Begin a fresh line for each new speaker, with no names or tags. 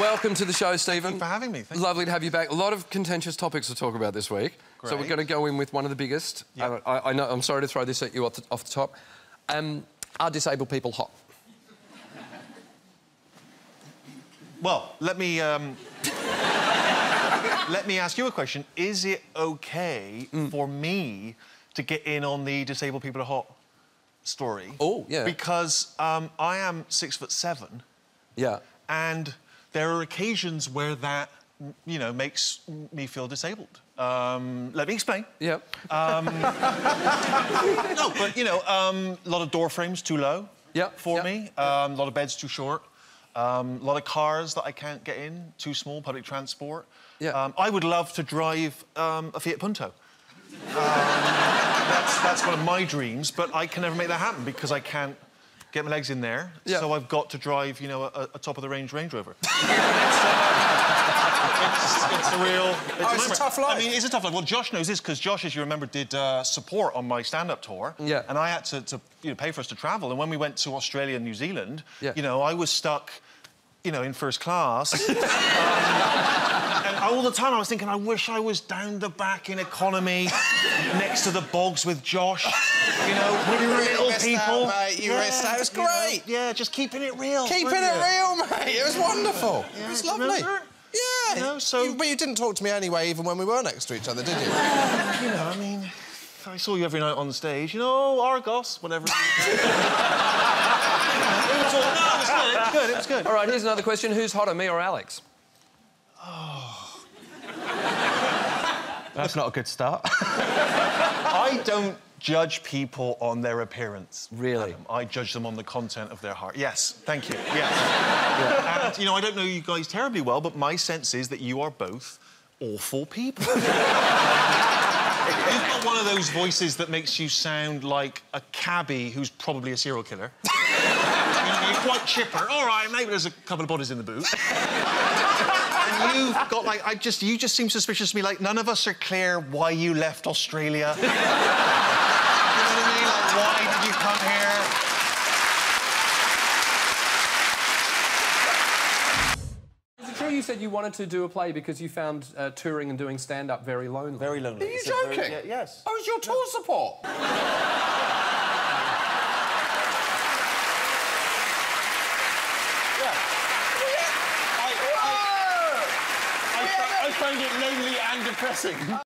Welcome to the show, Stephen.
Thank you for having me. Thank
Lovely to have you back. A lot of contentious topics to talk about this week. So we're going to go in with one of the biggest.
Yeah.
I, I know. I'm sorry to throw this at you off the, off the top. Um, are disabled people hot?
Well, let me um, let me ask you a question. Is it okay
Mm.
for me to get in on the disabled people are hot story?
Oh, yeah.
Because um, I am six foot seven,
Yeah.
and there are occasions where that you know makes me feel disabled. Um, let me explain.
Yeah.
No, but you know, um, a lot of door frames too low.
Yeah,
For
yeah,
me, um, a lot of beds too short. Um, a lot of cars that I can't get in, too small, public transport.
Yeah.
Um, I would love to drive um, a Fiat Punto. Um, that's, that's one of my dreams, but I can never make that happen because I can't get my legs in there.
Yeah.
So I've got to drive, you know, a, a top-of-the-range Range Rover. it's, it's a real... It's,
Oh, it's a tough life.
I mean, it's a tough life. Well, Josh knows this because Josh, as you remember, did uh, support on my stand-up tour.
Yeah.
And I had to, to you know, pay for us to travel. And when we went to Australia and New Zealand,
Yeah.
you know, I was stuck, you know, in first class. Um, and all the time I was thinking, I wish I was down the back in economy, next to the bogs with Josh. You know, with
You
little people.
out, mate. You missed out. It was
you know,
great.
yeah, just keeping it real.
Keeping it real, mate. It was wonderful. it was lovely. Yeah.
You know, so-
You- but you didn't talk to me anyway, even when we were next to each other, did you?
You know, I mean, I saw you every night on stage. You know, Argos, whatever. it was all, no, it was good. It was good. It was good.
All right, here's another question. Who's hotter, me or Alex? Oh.
That's not a good start.
I don't judge people on their appearance.
Really?
Adam. I judge them on the content of their heart. Yes, thank you. Yes. And, you know, I don't know you guys terribly well, but my sense is that you are both awful people. You've got one of those voices that makes you sound like a cabbie who's probably a serial killer. You know, you're quite chipper. All right, maybe there's a couple of bodies in the boot. and you've got like, I just, you just seem suspicious to me. Like none of us are clear why you left Australia. you know what I mean? Like, why did you come here?
Is it true you said you wanted to do a play because you found uh, touring and doing stand-up very lonely?
Very lonely.
Are you
It's a very-
joking?
yeah, yes.
I was your tour support.
I, I, I found it lonely and depressing.